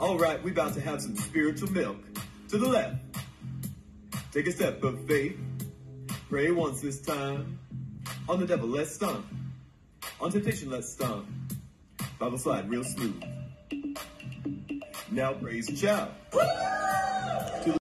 All right, we about to have some spiritual milk. To the left. Take a step of faith. Pray once this time. On the devil, let's stomp. On temptation, let's stomp. Bible slide real smooth. Now praise and shout.